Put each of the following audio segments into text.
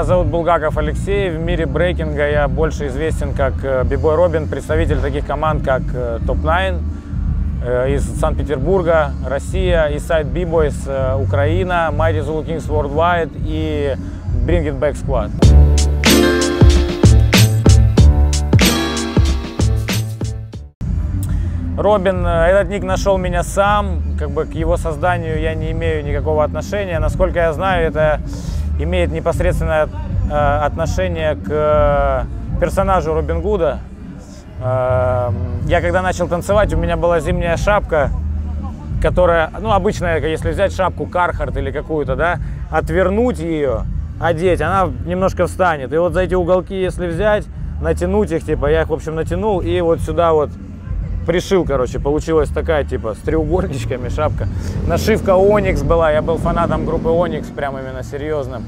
Меня зовут Булгаков Алексей. В мире брейкинга я больше известен как э, Бибой Робин, представитель таких команд, как э, Топ 9 э, из Санкт-Петербурга, Россия, Eastside B-Boys, Украина, Mighty Zulu Kings Worldwide и Bring It Back Squad. Робин, этот ник нашел меня сам, как бы к его созданию я не имею никакого отношения. Насколько я знаю, это имеет непосредственное э, отношение к э, персонажу Робин Гуда. Э, я когда начал танцевать, у меня была зимняя шапка, которая, ну, обычная, если взять шапку Кархарт или какую-то, да, отвернуть ее, одеть, она немножко встанет. И вот за эти уголки, если взять, натянуть их, типа, я их, в общем, натянул, и вот сюда вот пришил, короче, получилась такая, типа, с треугольничками шапка. Нашивка Onyx была, я был фанатом группы Onyx, прям именно серьезным.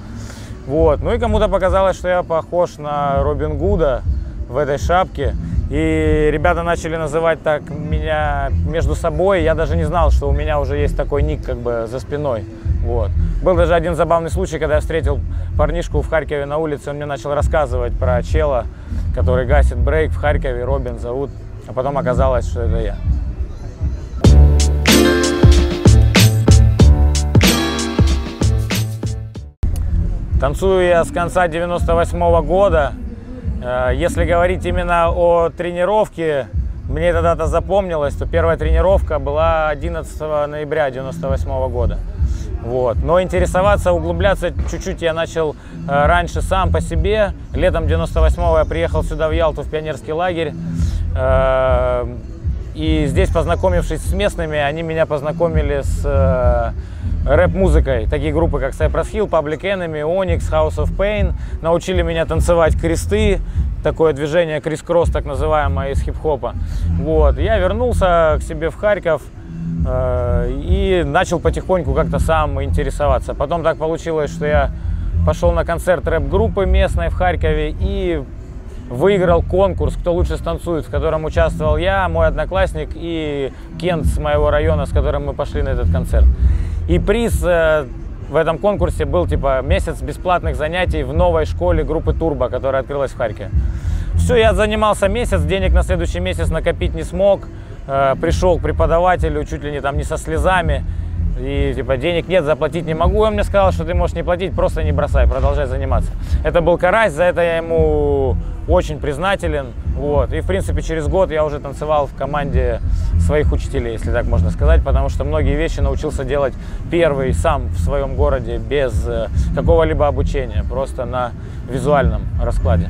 Вот, ну и кому-то показалось, что я похож на Робин Гуда в этой шапке. И ребята начали называть так меня между собой. Я даже не знал, что у меня уже есть такой ник как бы за спиной. Вот. Был даже один забавный случай, когда я встретил парнишку в Харькове на улице. Он мне начал рассказывать про чела, который гасит брейк в Харькове. Робин зовут. А потом оказалось, что это я. Танцую я с конца 98 -го года. Э, если говорить именно о тренировке, мне эта дата запомнилась, то первая тренировка была 11 ноября 98 -го года. Вот. Но интересоваться, углубляться чуть-чуть я начал э, раньше сам по себе. Летом 98-го я приехал сюда в Ялту в пионерский лагерь. Э, и здесь, познакомившись с местными, они меня познакомили с э, рэп-музыкой. Такие группы, как Cypress Hill, Public Enemy, Onyx, House of Pain. Научили меня танцевать кресты, такое движение крис-кросс, так называемое, из хип-хопа. Вот. Я вернулся к себе в Харьков э, и начал потихоньку как-то сам интересоваться. Потом так получилось, что я пошел на концерт рэп-группы местной в Харькове и выиграл конкурс «Кто лучше станцует», в котором участвовал я, мой одноклассник и Кент с моего района, с которым мы пошли на этот концерт. И приз э, в этом конкурсе был типа месяц бесплатных занятий в новой школе группы Турбо, которая открылась в Харькове. Все, я занимался месяц, денег на следующий месяц накопить не смог. Э, пришел к преподавателю чуть ли не там не со слезами. И типа денег нет, заплатить не могу. Он мне сказал, что ты можешь не платить, просто не бросай, продолжай заниматься. Это был карась, за это я ему очень признателен. Вот. И, в принципе, через год я уже танцевал в команде своих учителей, если так можно сказать, потому что многие вещи научился делать первый сам в своем городе, без э, какого-либо обучения, просто на визуальном раскладе.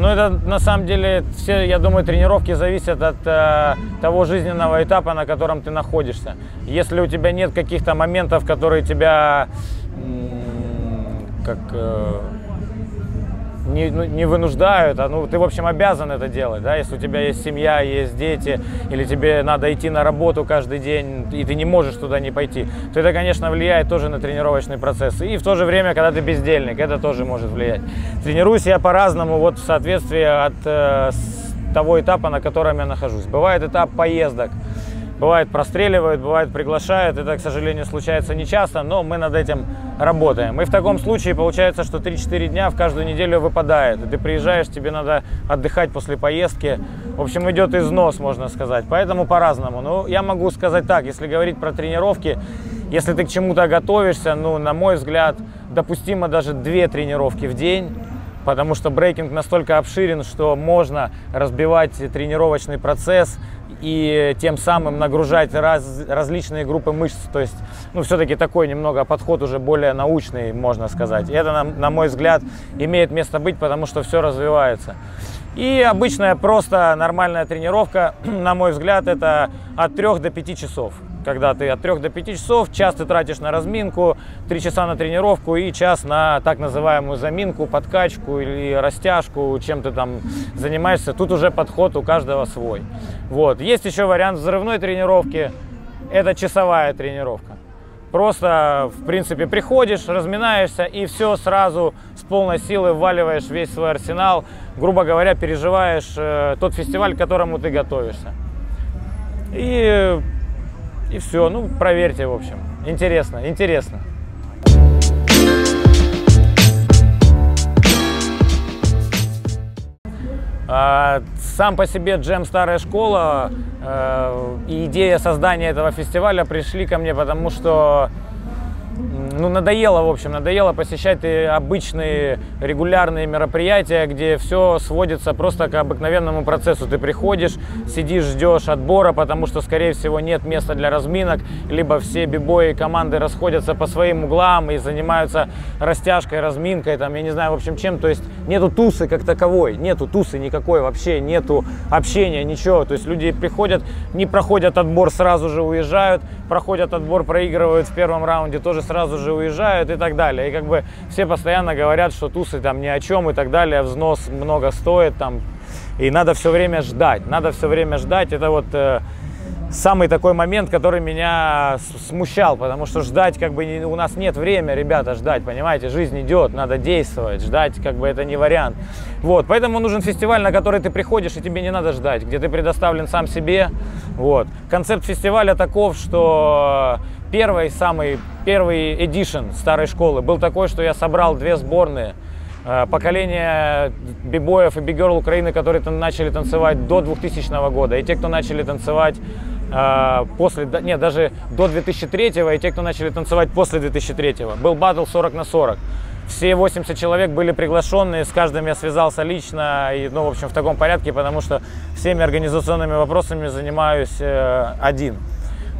Ну, это на самом деле все, я думаю, тренировки зависят от э, того жизненного этапа, на котором ты находишься. Если у тебя нет каких-то моментов, которые тебя как э, не, ну, не вынуждают, а ну ты, в общем, обязан это делать, да, если у тебя есть семья, есть дети, или тебе надо идти на работу каждый день, и ты не можешь туда не пойти, то это, конечно, влияет тоже на тренировочный процесс. И в то же время, когда ты бездельник, это тоже может влиять. Тренируюсь я по-разному, вот в соответствии от э, того этапа, на котором я нахожусь. Бывает этап поездок, Бывает простреливают, бывает приглашают. Это, к сожалению, случается не часто, но мы над этим работаем. И в таком случае получается, что 3-4 дня в каждую неделю выпадает. Ты приезжаешь, тебе надо отдыхать после поездки. В общем, идет износ, можно сказать. Поэтому по-разному. Ну, я могу сказать так, если говорить про тренировки, если ты к чему-то готовишься, ну, на мой взгляд, допустимо даже 2 тренировки в день потому что брейкинг настолько обширен, что можно разбивать тренировочный процесс и тем самым нагружать раз, различные группы мышц. То есть, ну, все-таки такой немного подход уже более научный, можно сказать. И это, на, на мой взгляд, имеет место быть, потому что все развивается. И обычная просто нормальная тренировка, на мой взгляд, это от 3 до 5 часов когда ты от 3 до 5 часов, час ты тратишь на разминку, 3 часа на тренировку и час на так называемую заминку, подкачку или растяжку, чем ты там занимаешься. Тут уже подход у каждого свой. Вот. Есть еще вариант взрывной тренировки, это часовая тренировка. Просто, в принципе, приходишь, разминаешься и все сразу с полной силы вваливаешь весь свой арсенал. Грубо говоря, переживаешь э, тот фестиваль, к которому ты готовишься. И И все, ну, проверьте, в общем. Интересно, интересно. Сам по себе джем «Старая школа» э, и идея создания этого фестиваля пришли ко мне, потому что ну, надоело, в общем, надоело посещать обычные регулярные мероприятия, где все сводится просто к обыкновенному процессу. Ты приходишь, сидишь, ждешь отбора, потому что, скорее всего, нет места для разминок, либо все бибои команды расходятся по своим углам и занимаются растяжкой, разминкой, там, я не знаю, в общем, чем. То есть нету тусы как таковой, нету тусы никакой вообще, нету общения, ничего. То есть люди приходят, не проходят отбор, сразу же уезжают, проходят отбор, проигрывают в первом раунде, тоже сразу же уезжают и так далее. И как бы все постоянно говорят, что тусы там ни о чем и так далее, взнос много стоит там. И надо все время ждать, надо все время ждать. Это вот э, самый такой момент, который меня смущал, потому что ждать как бы у нас нет времени, ребята, ждать, понимаете, жизнь идет, надо действовать, ждать как бы это не вариант. Вот, поэтому нужен фестиваль, на который ты приходишь и тебе не надо ждать, где ты предоставлен сам себе. Вот. Концепт фестиваля таков, что первый самый первый edition старой школы был такой, что я собрал две сборные э, поколение бибоев и бигерл Украины, которые начали танцевать до 2000 года, и те, кто начали танцевать э, после, нет, даже до 2003, и те, кто начали танцевать после 2003. Был батл 40 на 40. Все 80 человек были приглашенные, с каждым я связался лично, и, ну, в общем, в таком порядке, потому что всеми организационными вопросами занимаюсь э, один.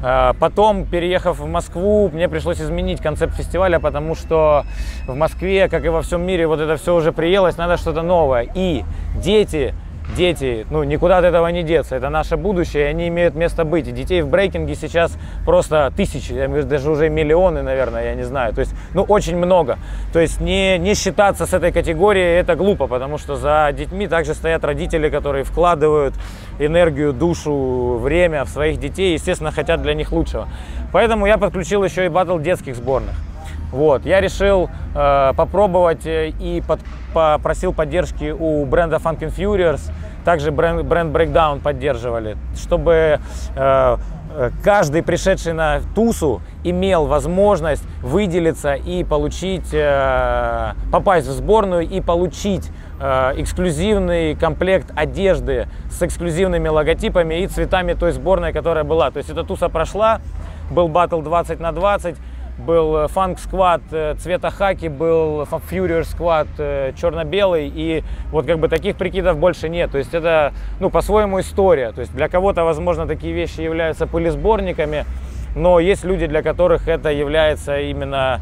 А, потом, переехав в Москву, мне пришлось изменить концепт фестиваля, потому что в Москве, как и во всем мире, вот это все уже приелось, надо что-то новое. И дети дети, ну, никуда от этого не деться. Это наше будущее, и они имеют место быть. И детей в брейкинге сейчас просто тысячи, даже уже миллионы, наверное, я не знаю. То есть, ну, очень много. То есть, не, не считаться с этой категорией, это глупо, потому что за детьми также стоят родители, которые вкладывают энергию, душу, время в своих детей, естественно, хотят для них лучшего. Поэтому я подключил еще и батл детских сборных. Вот, я решил э, попробовать э, и под, попросил поддержки у бренда Funkin' Furious, также бренд, бренд Breakdown поддерживали, чтобы э, э, каждый пришедший на тусу имел возможность выделиться и получить, э, попасть в сборную и получить э, эксклюзивный комплект одежды с эксклюзивными логотипами и цветами той сборной, которая была. То есть эта туса прошла, был батл 20 на 20, был фанк э, э, цвета хаки, был Furious сквад э, черно-белый, и вот как бы таких прикидов больше нет. То есть это, ну, по-своему история. То есть для кого-то, возможно, такие вещи являются пылесборниками, но есть люди, для которых это является именно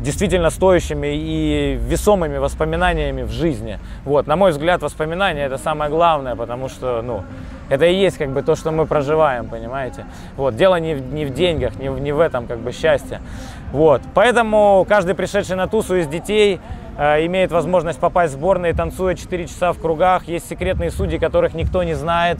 действительно стоящими и весомыми воспоминаниями в жизни. Вот, на мой взгляд, воспоминания это самое главное, потому что, ну, это и есть как бы то, что мы проживаем, понимаете? Вот, дело не в, не в деньгах, не в, не в этом как бы счастье. Вот, поэтому каждый пришедший на тусу из детей имеет возможность попасть в сборные, танцуя 4 часа в кругах. Есть секретные судьи, которых никто не знает.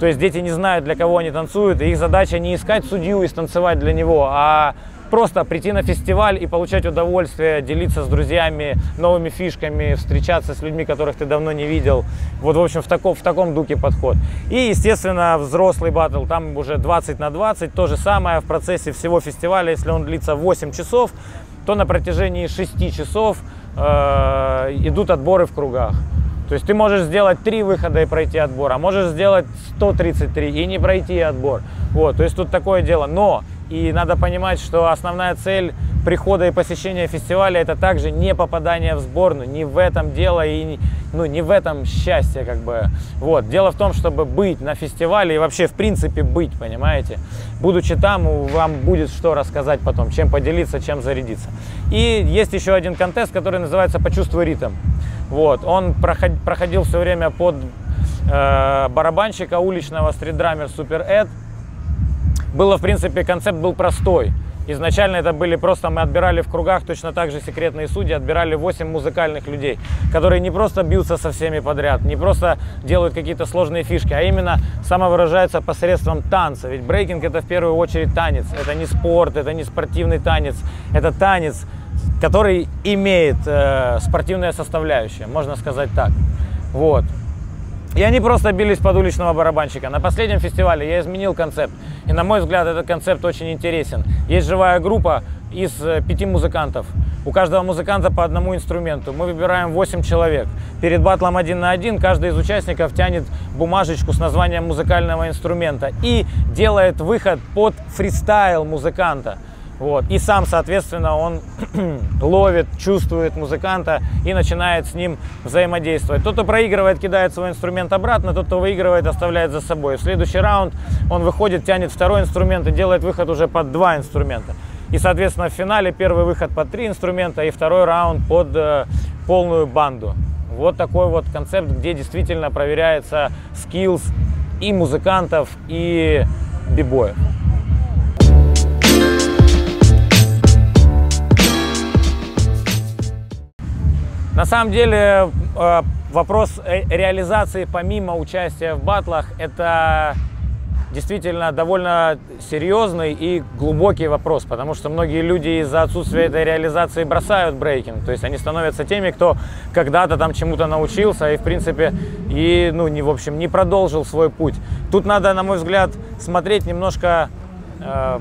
То есть дети не знают, для кого они танцуют, и их задача не искать судью и станцевать для него, а просто прийти на фестиваль и получать удовольствие, делиться с друзьями новыми фишками, встречаться с людьми, которых ты давно не видел. Вот, в общем, в таком, в таком духе подход. И, естественно, взрослый батл, там уже 20 на 20, то же самое в процессе всего фестиваля, если он длится 8 часов, то на протяжении 6 часов э, идут отборы в кругах. То есть ты можешь сделать три выхода и пройти отбор, а можешь сделать 133 и не пройти отбор. Вот, то есть тут такое дело. Но и надо понимать, что основная цель прихода и посещения фестиваля это также не попадание в сборную, не в этом дело и ну, не в этом счастье как бы. Вот. Дело в том, чтобы быть на фестивале и вообще в принципе быть, понимаете. Будучи там, вам будет что рассказать потом, чем поделиться, чем зарядиться. И есть еще один контест, который называется «Почувствуй ритм». Вот. Он проходил все время под э, барабанщика уличного стрит-драмер Super Ed было, в принципе, концепт был простой. Изначально это были просто, мы отбирали в кругах точно так же секретные судьи, отбирали 8 музыкальных людей, которые не просто бьются со всеми подряд, не просто делают какие-то сложные фишки, а именно самовыражаются посредством танца. Ведь брейкинг это в первую очередь танец, это не спорт, это не спортивный танец, это танец, который имеет э, спортивная составляющая, можно сказать так. Вот. И они просто бились под уличного барабанщика. На последнем фестивале я изменил концепт. И на мой взгляд этот концепт очень интересен. Есть живая группа из э, пяти музыкантов. У каждого музыканта по одному инструменту. Мы выбираем 8 человек. Перед батлом один на один каждый из участников тянет бумажечку с названием музыкального инструмента и делает выход под фристайл музыканта. Вот. И сам, соответственно, он ловит, чувствует музыканта и начинает с ним взаимодействовать. Тот, кто проигрывает, кидает свой инструмент обратно, тот, кто выигрывает, оставляет за собой. В следующий раунд он выходит, тянет второй инструмент и делает выход уже под два инструмента. И, соответственно, в финале первый выход под три инструмента и второй раунд под э, полную банду. Вот такой вот концепт, где действительно проверяется скиллс и музыкантов, и бибоев. На самом деле э, вопрос реализации помимо участия в батлах это действительно довольно серьезный и глубокий вопрос, потому что многие люди из-за отсутствия этой реализации бросают брейкинг, то есть они становятся теми, кто когда-то там чему-то научился и в принципе и ну не в общем не продолжил свой путь. Тут надо, на мой взгляд, смотреть немножко э,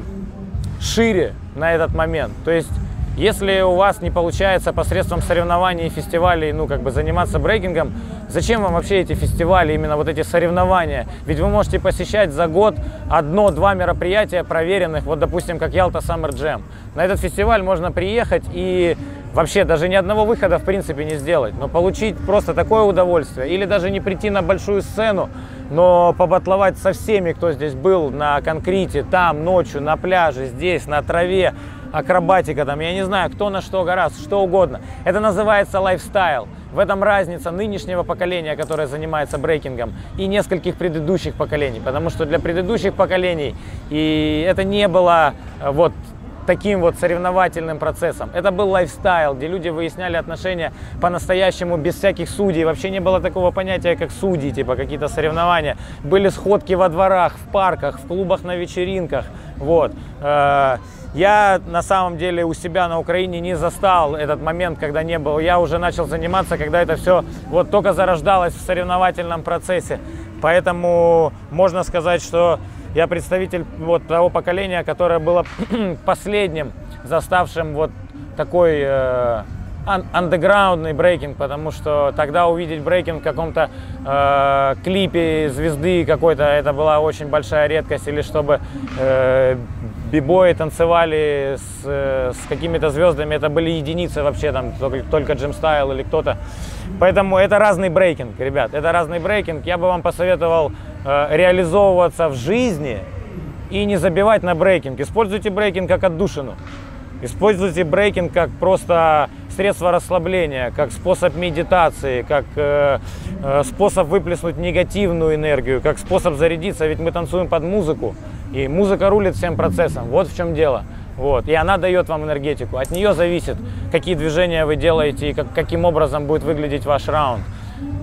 шире на этот момент, то есть если у вас не получается посредством соревнований и фестивалей, ну, как бы заниматься брейкингом, зачем вам вообще эти фестивали, именно вот эти соревнования? Ведь вы можете посещать за год одно-два мероприятия проверенных, вот, допустим, как Ялта Summer Jam. На этот фестиваль можно приехать и вообще даже ни одного выхода в принципе не сделать, но получить просто такое удовольствие или даже не прийти на большую сцену, но побатловать со всеми, кто здесь был на конкрете, там, ночью, на пляже, здесь, на траве, акробатика, там, я не знаю, кто на что гораздо, что угодно. Это называется лайфстайл. В этом разница нынешнего поколения, которое занимается брейкингом, и нескольких предыдущих поколений. Потому что для предыдущих поколений и это не было э, вот таким вот соревновательным процессом. Это был лайфстайл, где люди выясняли отношения по-настоящему без всяких судей. Вообще не было такого понятия, как судьи, типа какие-то соревнования. Были сходки во дворах, в парках, в клубах на вечеринках. Вот. Я на самом деле у себя на Украине не застал этот момент, когда не был. Я уже начал заниматься, когда это все вот только зарождалось в соревновательном процессе. Поэтому можно сказать, что я представитель вот того поколения, которое было последним заставшим вот такой э, андеграундный брейкинг, потому что тогда увидеть брейкинг в каком-то э, клипе звезды какой-то, это была очень большая редкость, или чтобы э, бибои танцевали с, э, с какими-то звездами, это были единицы вообще, там только, только Джим Стайл или кто-то. Поэтому это разный брейкинг, ребят, это разный брейкинг. Я бы вам посоветовал э, реализовываться в жизни и не забивать на брейкинг. Используйте брейкинг как отдушину. Используйте брейкинг как просто средство расслабления, как способ медитации, как э, э, способ выплеснуть негативную энергию, как способ зарядиться, ведь мы танцуем под музыку, и музыка рулит всем процессом, вот в чем дело. Вот. И она дает вам энергетику. От нее зависит, какие движения вы делаете и как, каким образом будет выглядеть ваш раунд.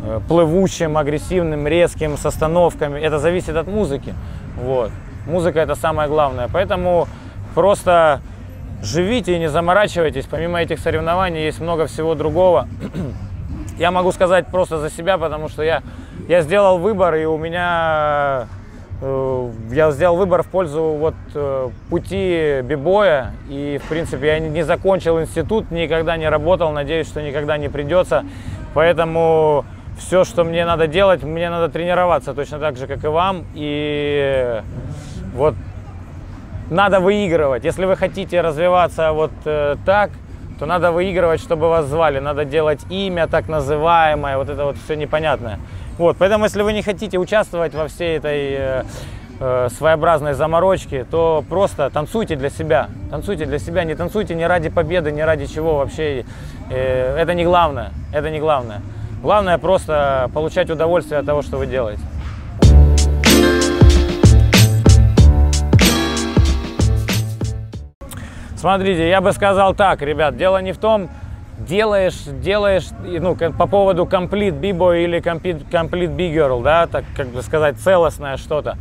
Э, плывущим, агрессивным, резким, с остановками. Это зависит от музыки. Вот. Музыка это самое главное. Поэтому просто живите и не заморачивайтесь. Помимо этих соревнований есть много всего другого. я могу сказать просто за себя, потому что я, я сделал выбор, и у меня я сделал выбор в пользу вот э, пути бибоя. И, в принципе, я не закончил институт, никогда не работал, надеюсь, что никогда не придется. Поэтому все, что мне надо делать, мне надо тренироваться точно так же, как и вам. И вот надо выигрывать. Если вы хотите развиваться вот э, так, то надо выигрывать, чтобы вас звали. Надо делать имя так называемое, вот это вот все непонятное. Вот, поэтому если вы не хотите участвовать во всей этой э, э, своеобразной заморочке, то просто танцуйте для себя. Танцуйте для себя, не танцуйте не ради победы, не ради чего вообще. Э, это не главное, это не главное. Главное просто получать удовольствие от того, что вы делаете. Смотрите, я бы сказал так, ребят, дело не в том, делаешь, делаешь, ну, по поводу complete b-boy или complete, complete b-girl, да, так, как бы сказать, целостное что-то.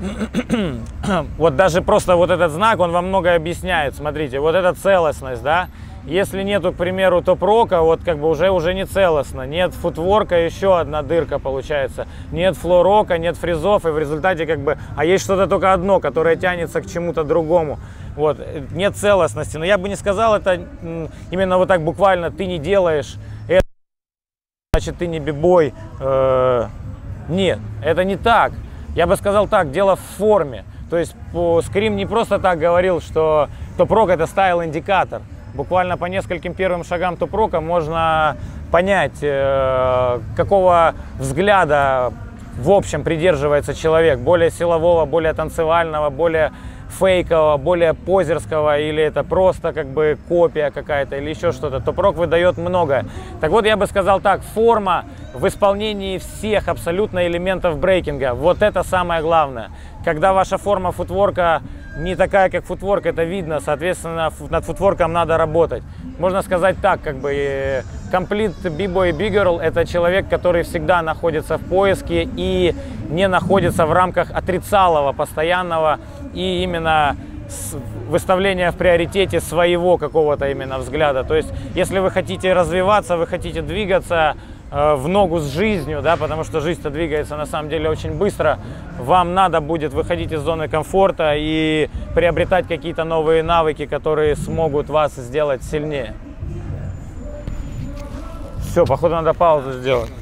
вот даже просто вот этот знак, он вам многое объясняет, смотрите, вот эта целостность, да, Если нету, к примеру, топ-рока, вот как бы уже, уже не целостно. Нет футворка, еще одна дырка получается. Нет флорока, нет фрезов, и в результате как бы... А есть что-то только одно, которое тянется к чему-то другому. Вот, нет целостности. Но я бы не сказал это именно вот так буквально, ты не делаешь это, значит, ты не бибой. Э, нет, это не так. Я бы сказал так, дело в форме. То есть Скрим не просто так говорил, что toprock это style-индикатор буквально по нескольким первым шагам toprock а можно понять, э, какого взгляда в общем придерживается человек. Более силового, более танцевального, более фейкового, более позерского, или это просто как бы копия какая-то, или еще что-то. Toprock выдает много. Так вот, я бы сказал так, форма в исполнении всех абсолютно элементов брейкинга. Вот это самое главное. Когда ваша форма футворка не такая, как футворк, это видно, соответственно, над футворком надо работать. Можно сказать так, как бы, комплит B-Boy Girl – это человек, который всегда находится в поиске и не находится в рамках отрицалого, постоянного и именно выставления в приоритете своего какого-то именно взгляда. То есть, если вы хотите развиваться, вы хотите двигаться, Э, в ногу с жизнью, да, потому что жизнь-то двигается на самом деле очень быстро. Вам надо будет выходить из зоны комфорта и приобретать какие-то новые навыки, которые смогут вас сделать сильнее. Все, походу надо паузу сделать.